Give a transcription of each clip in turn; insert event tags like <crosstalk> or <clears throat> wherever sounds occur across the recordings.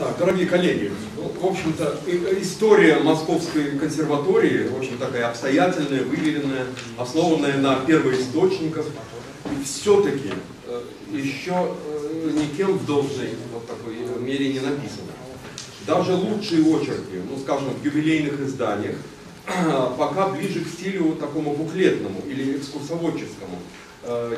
Так, дорогие коллеги, в общем-то, история Московской консерватории, в общем, такая обстоятельная, выверенная, основанная на первоисточниках, и все-таки э, еще э, никем в должной вот такой мере не написано. Даже лучшие очерки, ну, скажем, в юбилейных изданиях, <clears throat> пока ближе к стилю такому буклетному или экскурсоводческому, э,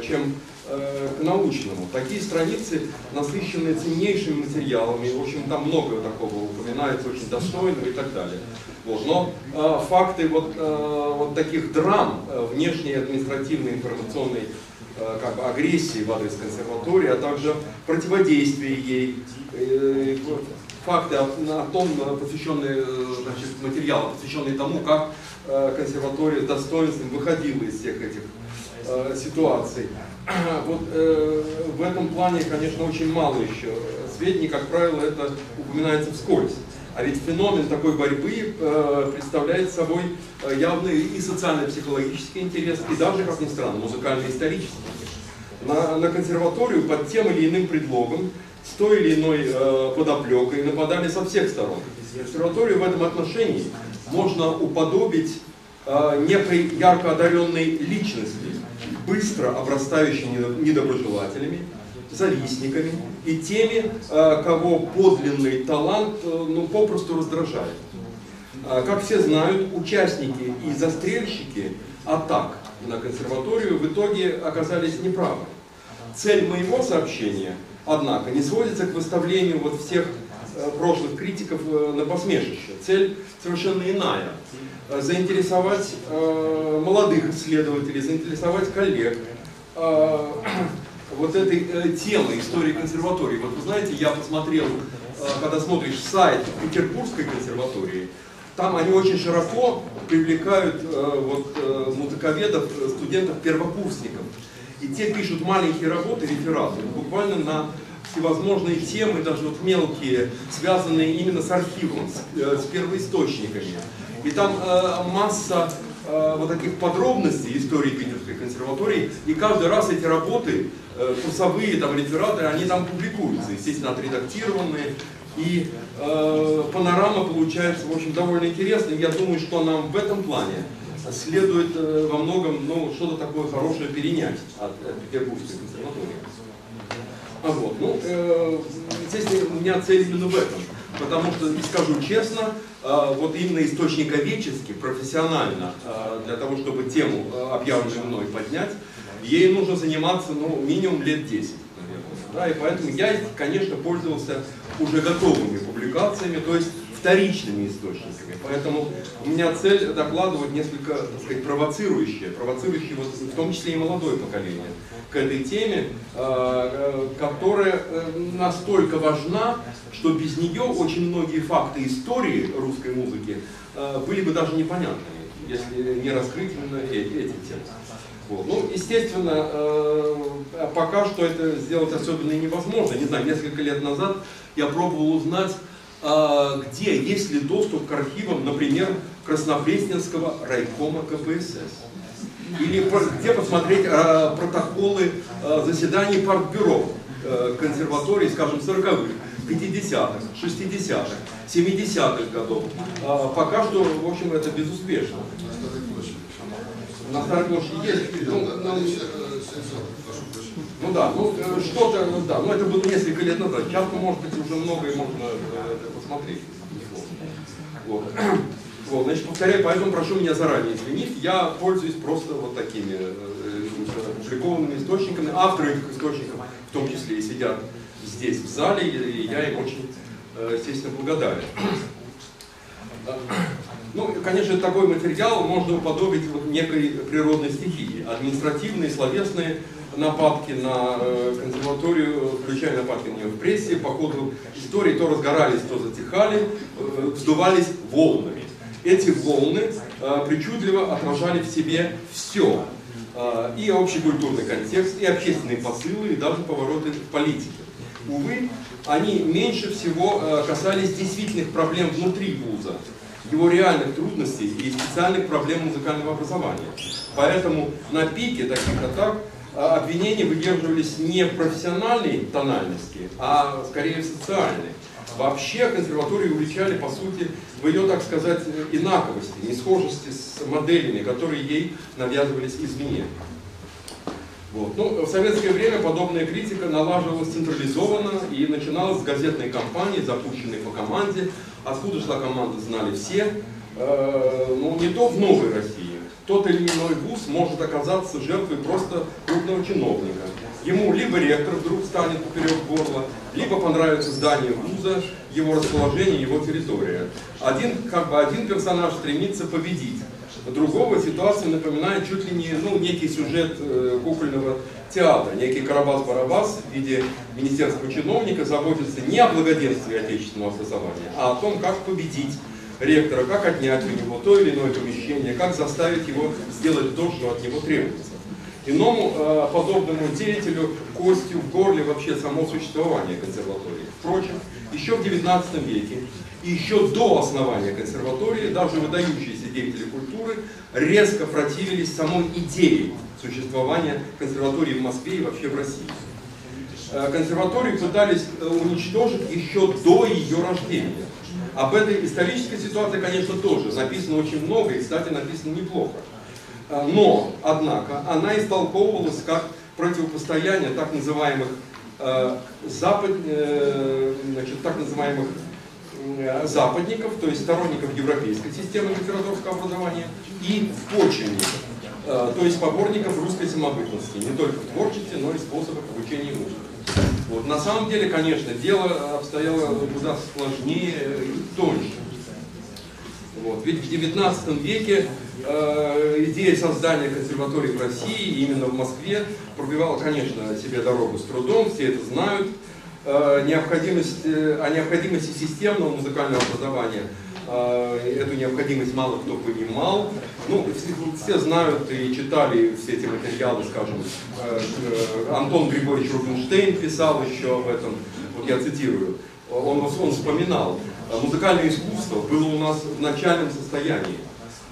чем э, к научному. Такие страницы насыщены ценнейшими материалами, в общем, там много такого упоминается, очень достойного и так далее. Вот. Но э, факты вот, вот таких драм внешней административной информационной как бы агрессии в адрес консерватории, а также противодействия ей, факты о, о том, посвященные значит, материалы, посвященные тому, как консерватория с достоинством выходила из всех этих э, ситуаций. <clears throat> Вот э, в этом плане, конечно, очень мало еще сведений, как правило, это упоминается вскользь. А ведь феномен такой борьбы э, представляет собой э, явный и социально-психологический интерес, и даже, как ни странно, музыкально-исторический. На, на консерваторию под тем или иным предлогом, с той или иной э, подоплекой нападали со всех сторон. Консерваторию в этом отношении можно уподобить э, некой ярко одаренной личности, быстро обрастающей недоброжелателями, завистниками и теми, э, кого подлинный талант э, ну, попросту раздражает. Э, как все знают, участники и застрельщики атак на консерваторию в итоге оказались неправы. Цель моего сообщения, однако, не сводится к выставлению вот всех прошлых критиков на посмешище. Цель совершенно иная. Э, заинтересовать э, молодых исследователей, заинтересовать коллег э, <clears throat> вот этой э, темой истории консерватории. Вот вы знаете, я посмотрел, э, когда смотришь сайт Петербургской консерватории, там они очень широко привлекают э, вот, э, музыковедов, студентов-первокурсников. И те пишут маленькие работы, рефераты, буквально на всевозможные темы, даже вот мелкие, связанные именно с архивом, с, э, с первоисточниками. И там э, масса э, вот таких подробностей истории Питерской консерватории. И каждый раз эти работы, э, курсовые там, рефераты, они там публикуются, естественно, отредактированные. И э, панорама получается, в общем, довольно интересной. Я думаю, что нам в этом плане следует э, во многом ну, что-то такое хорошее перенять от, от Петербургской консерватории. А вот, ну, э, здесь у меня цель именно в этом. Потому что, скажу честно, э, вот именно источниковедчески, профессионально, э, для того, чтобы тему, э, объявленную мной, поднять, ей нужно заниматься ну, минимум лет 10. Да, и поэтому я, конечно, пользовался уже готовыми публикациями, то есть вторичными источниками. Поэтому у меня цель докладывать несколько, так сказать, провоцирующее, провоцирующее вот, в том числе и молодое поколение к этой теме, э, э, которая э, настолько важна, что без нее очень многие факты истории русской музыки были бы даже непонятными, если не раскрыть именно эти темы. Вот. Ну, естественно, пока что это сделать особенно невозможно. Не знаю, несколько лет назад я пробовал узнать, где есть ли доступ к архивам, например, Краснопресненского райкома КПСС. Или где посмотреть э, протоколы э, заседаний партбюро э, консерваторий, скажем, 40-х, 50-х, 60-х, 70-х годов. Э, пока что, в общем, это безуспешно. На Старой площади есть. Ну, ну, ну да, ну э, что-то, ну да, но это было несколько лет назад. Сейчас, может быть, уже многое можно э, посмотреть. Вот. <clears throat> Вот, значит, повторяю, поэтому прошу меня заранее извинить, я пользуюсь просто вот такими э, опубликованными источниками. Авторы этих источников в том числе и сидят здесь, в зале, и я им очень, естественно, благодарен. <clears throat> Ну, конечно, такой материал можно уподобить вот некой природной стихии. Административные, словесные нападки на э, консерваторию, включая нападки на нее в прессе, по ходу истории то разгорались, то затихали, э, вздувались волнами эти волны э, причудливо отражали в себе все. И общий культурный контекст, и общественные посылы, и даже повороты в политике. Увы, они меньше всего касались действительных проблем внутри вуза, его реальных трудностей и специальных проблем музыкального образования. Поэтому на пике таких атак обвинения выдерживались не профессиональной тональности, а скорее социальной. Вообще консерваторию уличали, по сути, в ее, так сказать, инаковости, несхожести с моделями, которые ей навязывались извне. Вот. Ну, в советское время подобная критика налаживалась централизованно и начиналась с газетной кампании, запущенной по команде. Откуда шла команда, знали все. Э, ну, не то в новой России. Тот или иной вуз может оказаться жертвой просто крупного чиновника. Ему либо ректор вдруг станет поперек горла, либо понравится здание вуза, его расположение, его территория. Один, как бы один персонаж стремится победить, другого ситуация напоминает чуть ли не ну, некий сюжет э, кукольного театра. Некий Карабас-Барабас в виде министерского чиновника заботится не о благоденствии отечественного образования, а о том, как победить ректора, как отнять у него то или иное помещение, как заставить его сделать то, что от него требуется. Иному э, подобному деятелю костью в горле вообще само существование консерватории. Впрочем, еще в XIX веке и еще до основания консерватории даже выдающиеся деятели культуры резко противились самой идее существования консерватории в Москве и вообще в России. Э, консерваторию пытались э, уничтожить еще до ее рождения. Об этой исторической ситуации, конечно, тоже написано очень много, и, кстати, написано неплохо. Э, но, однако, она истолковывалась как противопостояние так называемых э, запад, э, значит, так называемых э, западников, то есть сторонников европейской системы литературского образования, и почвенников, э, то есть поборников русской самобытности, не только в творчестве, но и способах обучения музыки. Вот. На самом деле, конечно, дело обстояло куда сложнее и тоньше. Вот. Ведь в XIX веке э, идея создания консерватории в России, именно в Москве, пробивала, конечно, себе дорогу с трудом, все это знают. Э, необходимость, э, о необходимости системного музыкального образования эту необходимость мало кто понимал. Ну, все, знают и читали все эти материалы, скажем, э, э, Антон Григорьевич Рубинштейн писал еще об этом, вот я цитирую, он, он вспоминал, а музыкальное искусство было у нас в начальном состоянии.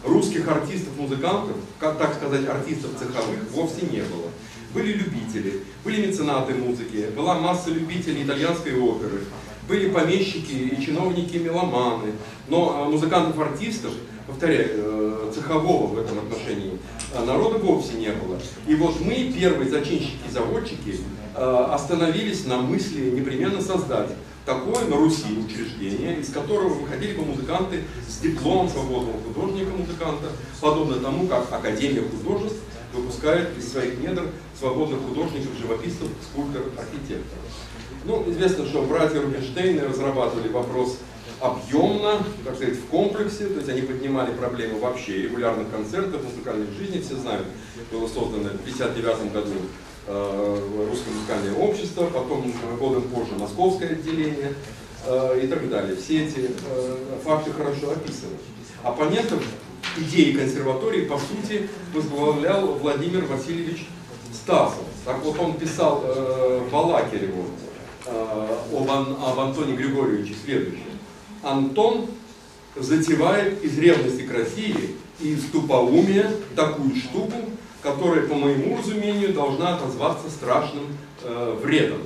Русских артистов-музыкантов, как так сказать, артистов цеховых, вовсе не было. Были любители, были меценаты музыки, была масса любителей итальянской оперы, были помещики и чиновники-меломаны, но а, музыкантов-артистов, повторяю, э, цехового в этом отношении, а, народа вовсе не было. И вот мы, первые зачинщики-заводчики, остановились на мысли непременно создать такое на Руси учреждение, из которого выходили бы музыканты с дипломом свободного художника-музыканта, подобно тому, как Академия художеств выпускает из своих недр свободных художников, живописцев, скульпторов, архитекторов. Ну, известно, что братья Рубинштейны разрабатывали вопрос объемно, так сказать, в комплексе, то есть они поднимали проблему вообще регулярных концертов, музыкальной жизни, все знают, было создано в 1959 году Э, русское музыкальное общество, потом годом позже московское отделение э, и так далее. Все эти э, факты хорошо описаны. Оппонентов идеи консерватории, по сути, возглавлял Владимир Васильевич Стасов. Так вот он писал э, Балакиреву э, об, об Антоне Григорьевиче следующее. Антон затевает из ревности к России и из тупоумия такую штуку, которая, по моему разумению, должна отозваться страшным э, вредом.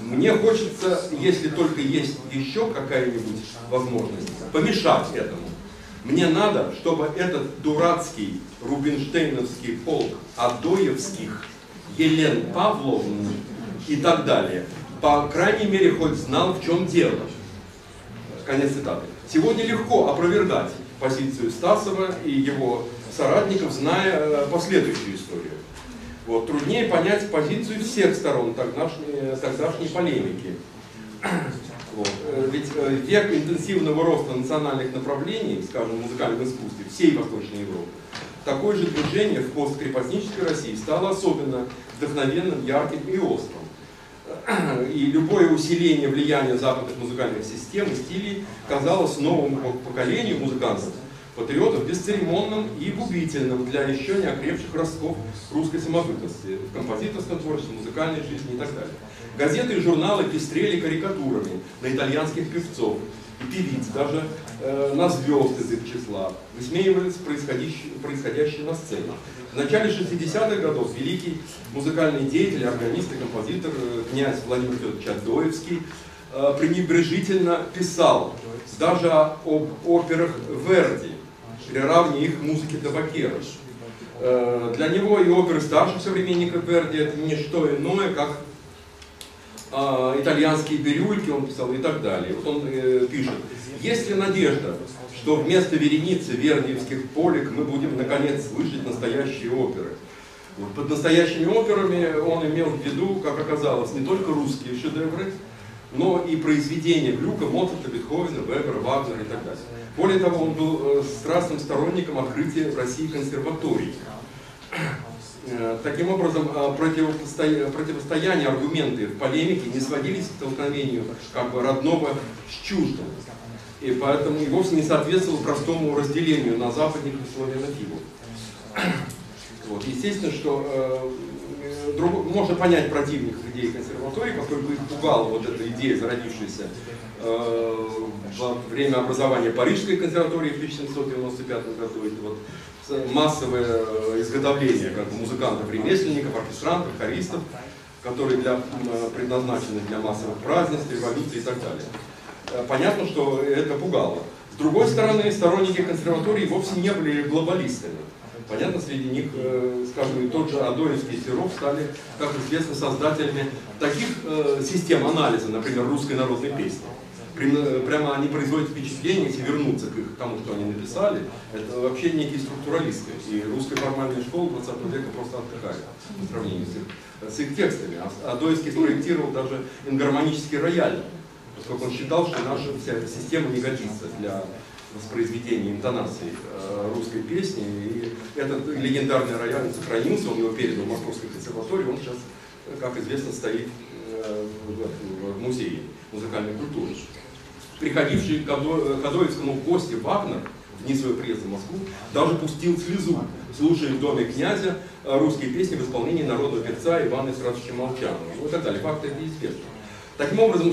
Мне хочется, если только есть еще какая-нибудь возможность, помешать этому. Мне надо, чтобы этот дурацкий рубинштейновский полк Адоевских, Елен Павловна и так далее, по крайней мере, хоть знал, в чем дело. Конец цитаты. Сегодня легко опровергать позицию Стасова и его соратников, зная э, последующую историю. Вот, труднее понять позицию всех сторон тогдашней, тогдашней полемики. Вот. Э, ведь э, век интенсивного роста национальных направлений, скажем, в музыкальном искусстве всей Восточной Европы, такое же движение в посткрепостнической России стало особенно вдохновенным, ярким и острым. <clears throat> И любое усиление влияния западных музыкальных систем и стилей казалось новому поколению музыкантов патриотов бесцеремонным и губительным для еще не окрепших ростков русской самобытности в композиторском творчестве, музыкальной жизни и так далее. Газеты и журналы пестрели карикатурами на итальянских певцов и певиц, даже э, на звезд из их числа, высмеивались происходящее, происходящее на сцене. В начале 60-х годов великий музыкальный деятель, органист и композитор э, князь Владимир Федорович Адоевский э, пренебрежительно писал даже об операх Верди, приравнивая их музыке Табакера. Э, для него и оперы старших современников Верди это не что иное, как э, итальянские бирюльки, он писал и так далее. Вот он э, пишет, есть ли надежда, что вместо вереницы вердиевских полек мы будем наконец слышать настоящие оперы? Под настоящими операми он имел в виду, как оказалось, не только русские шедевры, но и произведения Глюка, Моцарта, Бетховена, Вебера, Вагнера и так далее. Более того, он был э, страстным сторонником открытия в России консерваторий. Э, таким образом, э, противостояние, аргументы в полемике не сводились к столкновению как бы родного с чуждым. И поэтому и вовсе не соответствовал простому разделению на западников и славянофилов. <clears throat> Вот. Естественно, что друг, можно понять противников идеи консерватории, поскольку их пугала вот эта идея, зародившаяся э, во время образования Парижской консерватории в 1795 году. Это вот массовое э, изготовление как музыкантов, ремесленников, оркестрантов, хористов, которые для, э, предназначены для массовых празднеств, революций и так далее. Э, понятно, что это пугало. С другой стороны, сторонники консерватории вовсе не были глобалистами. Понятно, среди них, скажем, и тот же Адоевский и Серов стали, как известно, создателями таких систем анализа, например, русской народной песни прямо они производят впечатление, если вернуться к, их, тому, что они написали, это вообще некие структуралисты. И русская формальная школа 20 века просто отдыхает по сравнению с их, с их текстами. А Адоевский спроектировал даже ингармонический рояль, поскольку он считал, что наша вся эта система годится для воспроизведения интонации э, русской песни. И этот легендарный рояль сохранился, он его передал в Московской консерватории, он сейчас, как известно, стоит э, в музее музыкальной культуры приходивший к Кадоевскому в гости Вагнер, дни своего приезда в Москву, даже пустил слезу, слушая в доме князя э, русские песни в исполнении народного певца Ивана Исратовича Молчанова. И так далее. Факты это известны. Таким образом,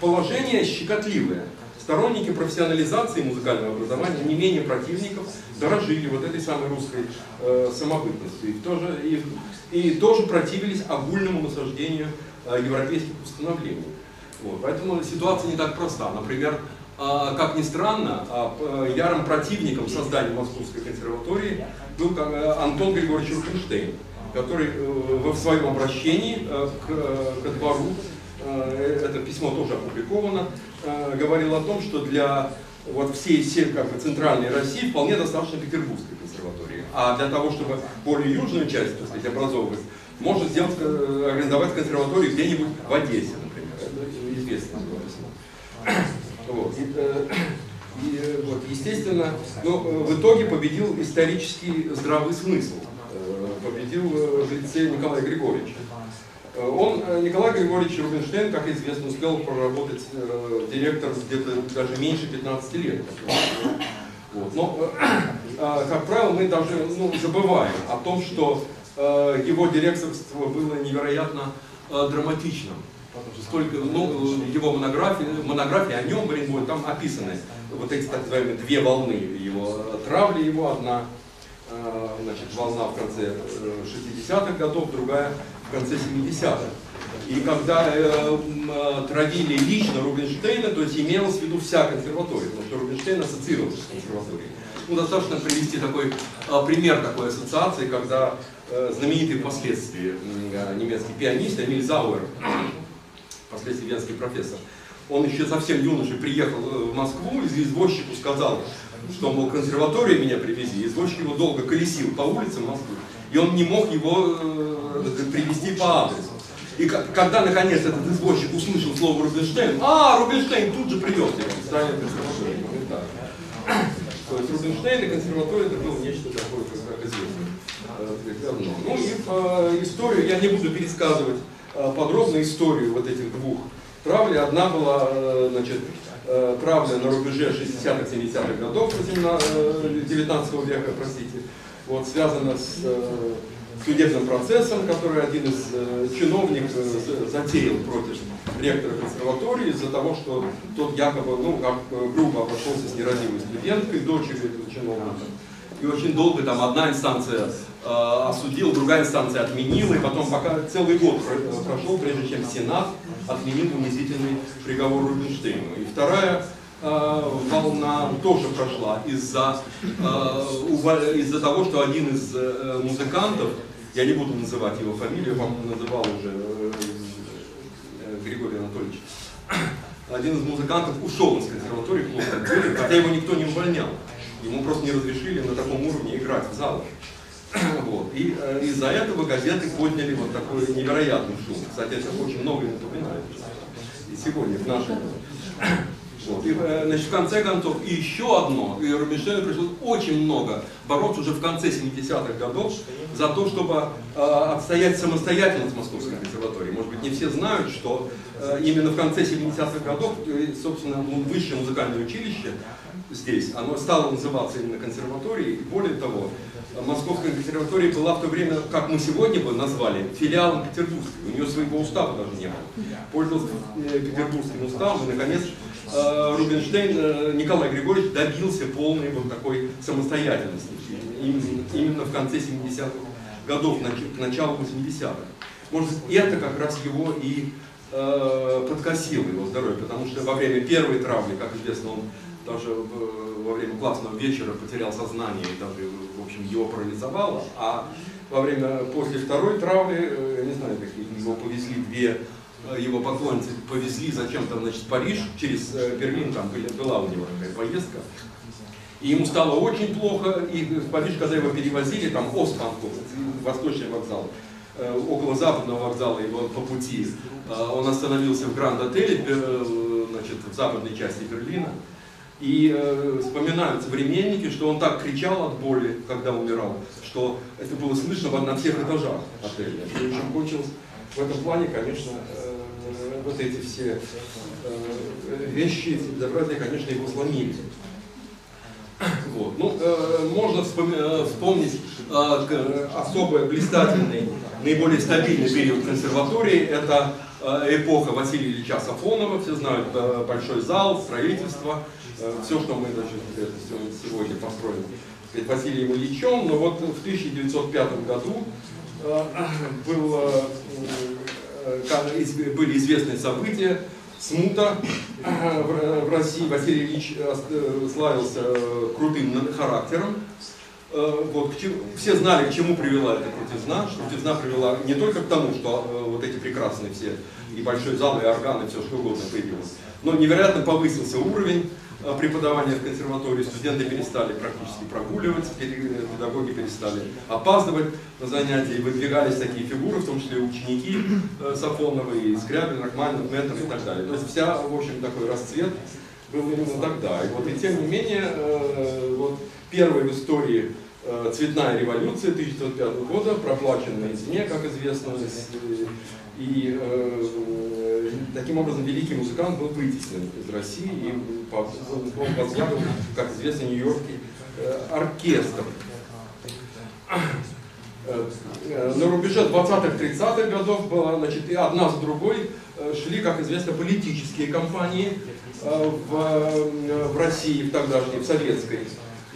положение щекотливое. Сторонники профессионализации музыкального образования, не менее противников, дорожили вот этой самой русской э, самобытностью и тоже, и, и тоже противились огульному насаждению э, европейских установлений. Вот, поэтому ситуация не так проста. Например, а, как ни странно, а, ярым противником создания Московской консерватории был э, Антон Григорьевич Рубинштейн, который э, в своем обращении э, к, к двору, это письмо тоже опубликовано, говорил о том, что для вот всей, как бы, центральной России вполне достаточно Петербургской консерватории. А для того, чтобы более южную часть, так сказать, образовывать, можно сделать, организовать консерваторию где-нибудь в Одессе, известно. Вот. И, э, и, вот, естественно, но э, в итоге победил исторический здравый смысл. Э, победил в лице Николая Григорьевича. Он, Николай Григорьевич Рубинштейн, как известно, успел проработать директором где-то даже меньше 15 лет. Вот. Но, как правило, мы даже ну, забываем о том, что его директорство было невероятно драматичным столько, ну, его монографии, монографии о нем, Баренбой, там описаны вот эти так называемые две волны его травли его, одна э, значит, волна в конце 60-х э, годов, другая конце 70-х. И когда э, э, травили лично Рубинштейна, то есть имелось в виду вся консерватория, потому что Рубинштейн ассоциировался с консерваторией. Ну, достаточно привести такой э, пример такой ассоциации, когда э, знаменитый впоследствии э, немецкий пианист Эмиль Зауэр впоследствии венский профессор, он еще совсем юношей приехал э, в Москву, и извозчику сказал, что, мол, консерваторию меня привези. Извозчик его долго колесил по улицам Москвы, и он не мог его э, привести по адресу. И когда, наконец, этот извозчик услышал слово Рубинштейн, а, Рубинштейн тут же привез его в здание консерватории. То есть Рубинштейн и консерватория это было нечто такое, как известно. Э, ну и по историю я не буду пересказывать Э, подробно историю вот этих двух травлей. Одна была э, значит, э, травля на рубеже 60-70-х годов 19 века, простите, вот, связана с судебным процессом, который один из чиновников затеял против ректора консерватории из-за того, что тот якобы, ну, как грубо обошелся с нерадивой студенткой, дочерью этого чиновника. И очень долго там одна инстанция осудил, другая инстанция отменила, и потом пока целый год прошел, прежде чем Сенат отменил унизительный приговор Рубинштейну. И вторая волна тоже прошла из-за из того, что один из музыкантов, я не буду называть его фамилию, вам называл уже Григорий Анатольевич, <clears throat> один из музыкантов ушел из консерватории хотя его никто не увольнял. Ему просто не разрешили на таком уровне играть в залах. <clears throat> Вот. И э, из-за этого газеты подняли вот такой невероятный шум. Кстати, это очень много напоминает. И сегодня в нашем <clears throat> вот. И, э, значит, в конце концов, и еще одно, и Рубинштейну пришлось очень много бороться уже в конце 70-х годов за то, чтобы э, отстоять самостоятельность Московской консерватории. Может быть, не все знают, что э, именно в конце 70-х годов, э, собственно, высшее музыкальное училище здесь, оно стало называться именно консерваторией, и более того, Московская консерватория была в то время, как мы сегодня бы назвали, филиалом Петербургской. У нее своего устава даже не было. Пользовался э, Петербургским уставом, и, наконец, Э, Рубинштейн э, Николай Григорьевич добился полной вот такой самостоятельности именно в конце 70-х годов, к началу 80-х. Может это как раз его и подкосило его здоровье, потому что во время первой травли, как известно, он даже во время классного вечера потерял сознание и даже, в общем, его парализовало, а во время, после второй травли, я не знаю, какие его повезли две Э, его поклонницы повезли зачем-то значит, в Париж, через э, Берлин, там была у него такая поездка. И ему стало очень плохо, и в Париж, когда его перевозили, там Остбанку, восточный вокзал, э, около западного вокзала его по пути, он остановился в Гранд-отеле, значит, в западной части Берлина, и э, вспоминают современники, что он так кричал от боли, когда умирал, что это было слышно на всех этажах отеля. И очень кончилось в этом плане, конечно, вот эти все э, вещи, безобразия, конечно, его сломили. Вот. Ну, э, можно э, вспомнить особый блистательный, наиболее стабильный период консерватории. Это эпоха Василия Ильича Сафонова, все знают, большой зал, строительство, все, что мы значит, сегодня сказать, Василием Ильичем. Но вот в 1905 году было Э, были известные события, смута э, в России. Василий Ильич э, славился крутым характером. Вот, все знали, к чему привела эта крутизна, что крутизна привела не только к тому, что вот эти прекрасные все, и большой зал, и органы, все что угодно появилось, но невероятно повысился уровень Э, преподавания в консерватории, студенты перестали практически прогуливаться, педагоги перестали опаздывать на занятия, и выдвигались такие фигуры, в том числе ученики э, Сафонова, и Скрябин, Рахманинов, Ментов и так далее. То есть вся, в общем, такой расцвет был именно тогда. И вот, и тем не менее, э, вот первая в истории цветная революция 1905 года, проплаченная извне, как известно, и э, таким образом великий музыкант был вытеснен из России и он возглавил, как известно, Нью-Йоркский э, оркестр. Э, на рубеже 20-30-х годов было, значит, и одна с другой э, шли, как известно, политические кампании э, в, в России, в тогдашней, в советской.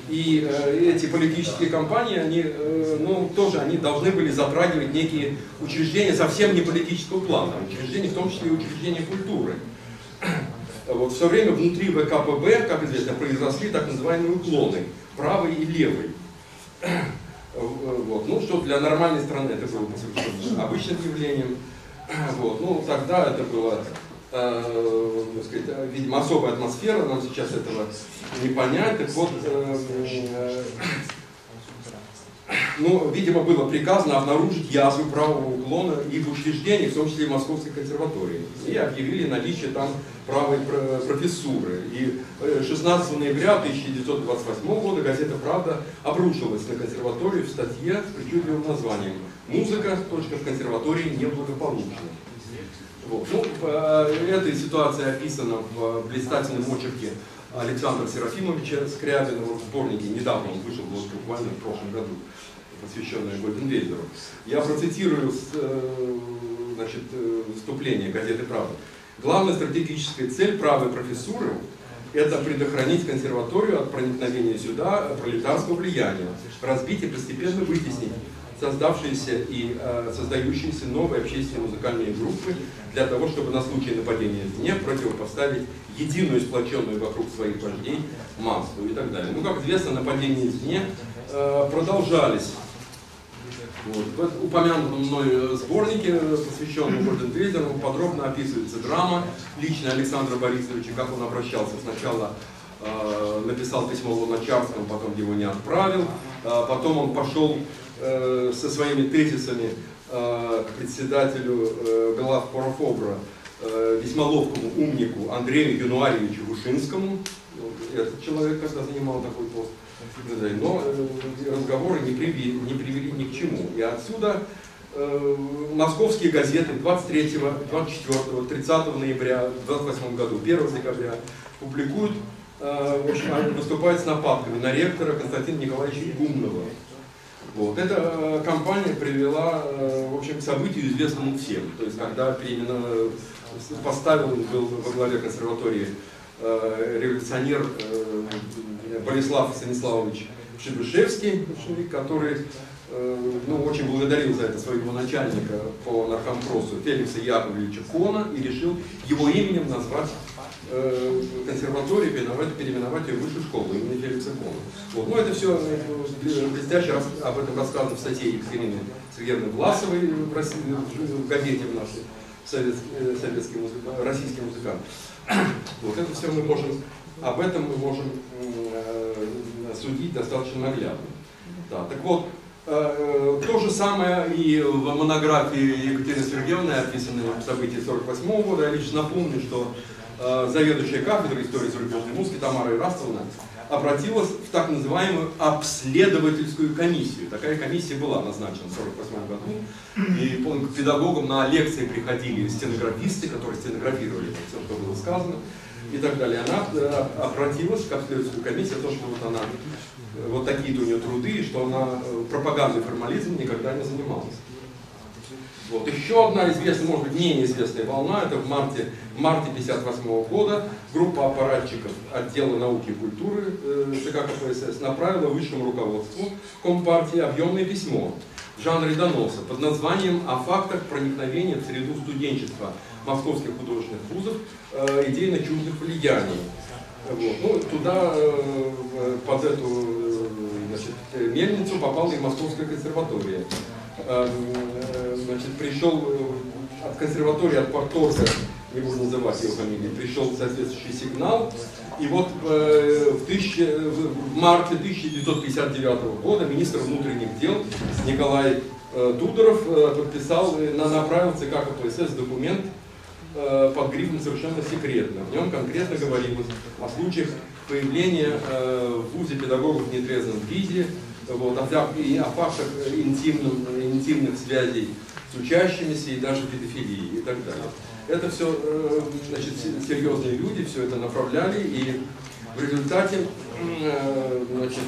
И э, эти политические кампании, они, э, ну, тоже они должны были затрагивать некие учреждения совсем не политического плана, учреждения, в том числе и учреждения культуры. <clears throat> Вот, все время внутри ВКПБ, как известно, произросли так называемые уклоны, правый и левый. <clears throat> Вот. Ну, что для нормальной страны это было обычным явлением. <clears throat> Вот. Ну, тогда это было э, сказать, видимо, особая атмосфера, нам сейчас этого не понять. Так вот, э, э, ну, видимо, было приказано обнаружить язву правого уклона и в учреждениях, в том числе и Московской консерватории. И объявили наличие там правой профессуры. И 16 э, ноября 1928 года газета «Правда» обрушилась на консерваторию в статье с причудливым названием «Музыка. В консерватории неблагополучна». Вот. Ну, э, эта ситуация описана в блистательном очерке Александра Серафимовича Скрябина в сборнике, недавно он вышел, вот буквально в прошлом году, посвященное Гольденвейзеру. Я процитирую э, значит, э, вступление газеты «Правда». Главная стратегическая цель правой профессуры – это предохранить консерваторию от проникновения сюда пролетарского влияния, разбить и постепенно вытеснить создавшиеся и э, создающиеся новые общественные музыкальные группы для того, чтобы на случай нападения извне противопоставить единую сплоченную вокруг своих вождей массу и так далее. Ну, как известно, нападения извне э, продолжались. Вот. В упомянутом мной сборнике, посвященном Гордон подробно описывается драма лично Александра Борисовича, как он обращался сначала Э, написал письмо Луначарскому, потом его не отправил. Э, потом он пошел э, со своими тезисами к председателю Главпорофобра, весьма ловкому умнику Андрею Януарьевичу Вушинскому. Этот человек когда занимал такой пост. Но разговоры не привели, не привели ни к чему. И отсюда московские газеты 23, 24, 30 ноября 28 году, 1 декабря публикуют Э, в общем, выступает с нападками на ректора Константина Николаевича Гумнова. Вот. Эта э, кампания привела э, в общем, к событию, известному всем. То есть, когда именно поставил был во главе консерватории революционер Болеслав Станиславович Шебышевский, который ну, очень благодарил за это своего начальника по наркомпросу Феликса Яковлевича Кона и решил его именем назвать Э, консерватории переименовать, переименовать ее в высшую школу имени Феликса Кона. Вот. Ну, это все э, блестяще об этом рассказано в статье Екатерины Сергеевны Власовой в, России, в газете в нашей советский, э, советский музыка, российский музыкант. <coughs> Вот это все мы можем, об этом мы можем э, судить достаточно наглядно. Да, так вот, э, то же самое и в монографии Екатерины Сергеевны, описанной в событии 48 года. Я лишь напомню, что Э, заведующая кафедрой истории зарубежной музыки Тамара Ирастовна обратилась в так называемую обследовательскую комиссию. Такая комиссия была назначена в 1948 году. И помню, к педагогам на лекции приходили стенографисты, которые стенографировали все, что было сказано и так далее. Она э, обратилась к обследовательскую комиссию, то, что вот она, э, вот такие-то у нее труды, что она пропагандой формализма никогда не занималась. Вот. Еще одна известная, может быть, менее известная волна, это в марте, в марте 1958 года группа аппаратчиков отдела науки и культуры э, ЦК КПСС направила высшему руководству Компартии объемное письмо в жанре доноса под названием «О фактах проникновения в среду студенчества московских художественных вузов э, идейно-чуждых влияний». Вот. Ну, туда э, под эту э, значит, мельницу попала и Московская консерватория. Э, значит, пришел от консерватории, от Порторга, не буду называть его фамилии, пришел соответствующий сигнал. И вот в, тысячи, в марте 1959 года министр внутренних дел Николай Тудоров подписал, направил ЦК КПСС документ под грифом совершенно секретно. В нем конкретно говорилось о случаях появления в ВУЗе педагогов в нетрезвом виде, вот, и о фактах интимных, интимных связей с учащимися и даже педофилии и так далее. Это все э, значит, серьезные люди, все это направляли, и в результате э, значит,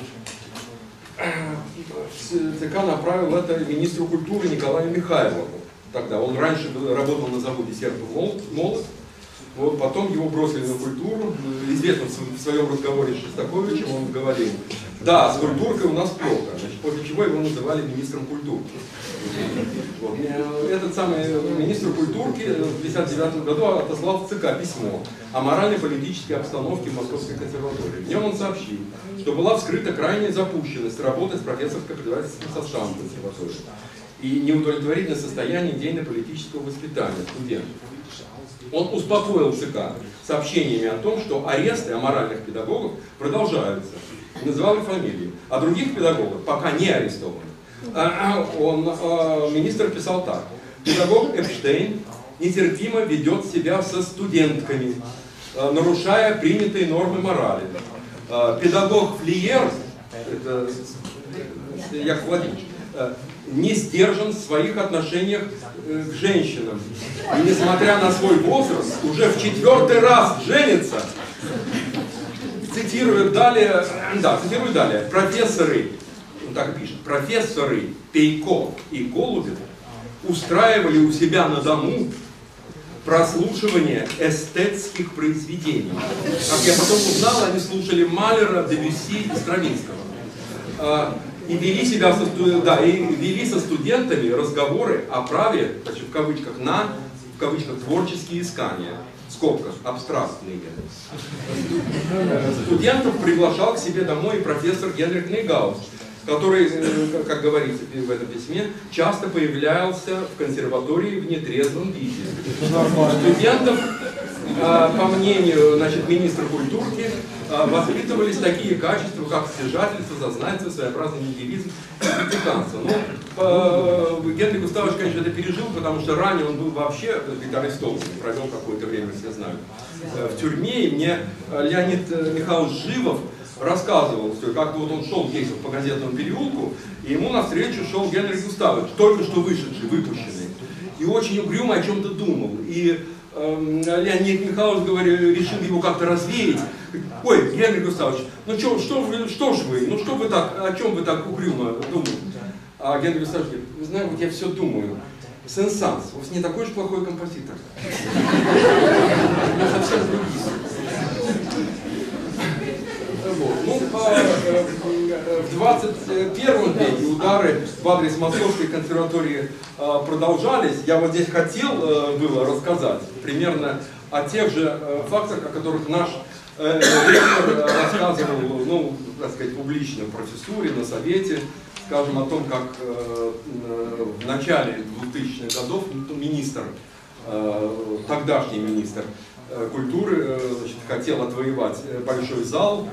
ЦК направил это министру культуры Николаю Михайлову. Тогда он раньше работал на заводе Серпов Молот, вот потом его бросили на культуру. Известно в своем разговоре с Шостаковичем, он говорил, да, с культуркой у нас плохо. Значит, после чего его называли министром культуры. Вот. Этот самый министр культурки в 1959 году отослал в ЦК письмо о моральной политической обстановке в Московской консерватории. В нем он сообщил, что была вскрыта крайняя запущенность работы с профессорско-преподавательским составом консерватории и неудовлетворительное состояние идейно-политического воспитания студентов. Он успокоил ЦК сообщениями о том, что аресты аморальных педагогов продолжаются. Называл фамилии. А других педагогов пока не арестованы. А, а, он, а, министр писал так. Педагог Эпштейн нетерпимо ведет себя со студентками, нарушая принятые нормы морали. Педагог Флиер, это Яков Владимирович, не сдержан в своих отношениях э, к женщинам. И несмотря на свой возраст, уже в четвертый раз женится. Цитирую далее, да, цитирую далее. Профессоры, он так пишет, профессоры Пейко и Голубев устраивали у себя на дому прослушивание эстетских произведений. Как я потом узнал, они слушали Малера, Дебюсси и Стравинского. А, и вели себя со, да, и вели со студентами разговоры о праве, в кавычках, на в кавычках творческие искания в скобках, абстрактные. Студентов приглашал к себе домой профессор Генрих Нейгаус, который, э, как говорится в этом письме, часто появлялся в консерватории в нетрезвом виде. Студентов, а, по мнению значит, министра культурки, воспитывались такие качества, как стяжательство, зазнательство, своеобразный нигилизм и критиканство. Но э, Генрих Густавович, конечно, это пережил, потому что ранее он был вообще арестован, провел какое-то время, все знают, э, в тюрьме. И мне Леонид Михайлович Живов рассказывал, что как вот он шел ездил по газетному переулку, и ему навстречу шел Генрих Густавович, только что вышедший, выпущенный, и очень угрюмо о чем-то думал. И э, Леонид Михайлович говорил, решил его как-то развеять. Ой, Генрих Густавович, ну что, что, что ж вы, ну что вы так, о чем вы так угрюмо думаете? А Генрих Густавович говорит, вы знаете, вот я все думаю, Сен-Санс, он не такой уж плохой композитор. <laughs> совсем другие. Вот. Ну, э, в 21 веке удары в адрес Московской консерватории э, продолжались. Я вот здесь хотел э, было рассказать примерно о тех же фактах, о которых наш ректор рассказывал, ну, так сказать, публично в профессуре, на совете, скажем, о том, как в начале 2000-х годов министр, тогдашний министр культуры значит, хотел отвоевать большой зал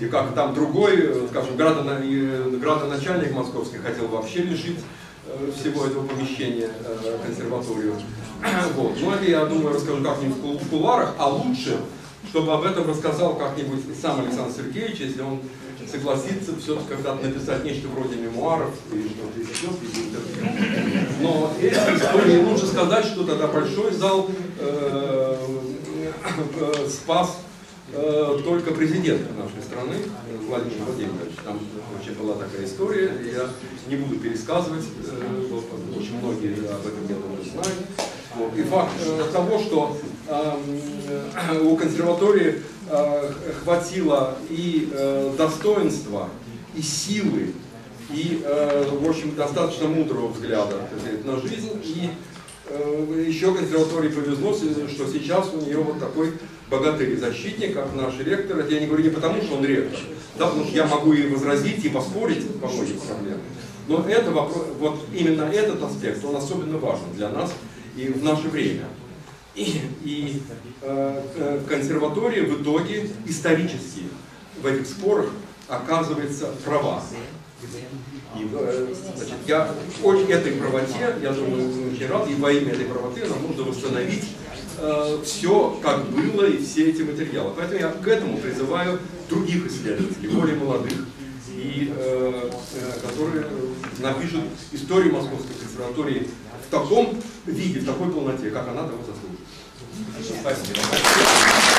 и как там другой, э, скажем, градоначальник московский хотел вообще лишить э, всего этого помещения, э, консерваторию. <clears throat> Вот. Но это я думаю расскажу как-нибудь в кулуарах, а лучше, чтобы об этом рассказал как-нибудь сам Александр Сергеевич, если он согласится все-таки когда-то написать нечто вроде мемуаров или что-то еще. Но эти истории лучше сказать, что тогда большой зал э, спас Э, только президент нашей страны, Владимир Владимирович. Там вообще была такая история, я не буду пересказывать, э, очень многие об этом я думаю знают. И факт э, того, что у консерватории хватило и достоинства, и силы, и, в общем, достаточно мудрого взгляда на жизнь, и еще консерватории повезло, что сейчас у нее вот такой богатырь и защитник, как наш ректор. Я не говорю не потому, что он ректор, да, потому что я могу и возразить, и поспорить по многим проблемам. Но это вопрос, вот именно этот аспект, он особенно важен для нас и в наше время. И, и э, э консерватория в итоге исторически в этих спорах оказывается права. И, э, значит, я очень этой правоте, я думаю, рад, и во имя этой правоты нам нужно восстановить э, все, как было, и все эти материалы. Поэтому я к этому призываю других исследователей, более молодых, и, э, э, которые напишут историю Московской консерватории в таком виде, в такой полноте, как она того заслуживает. Спасибо.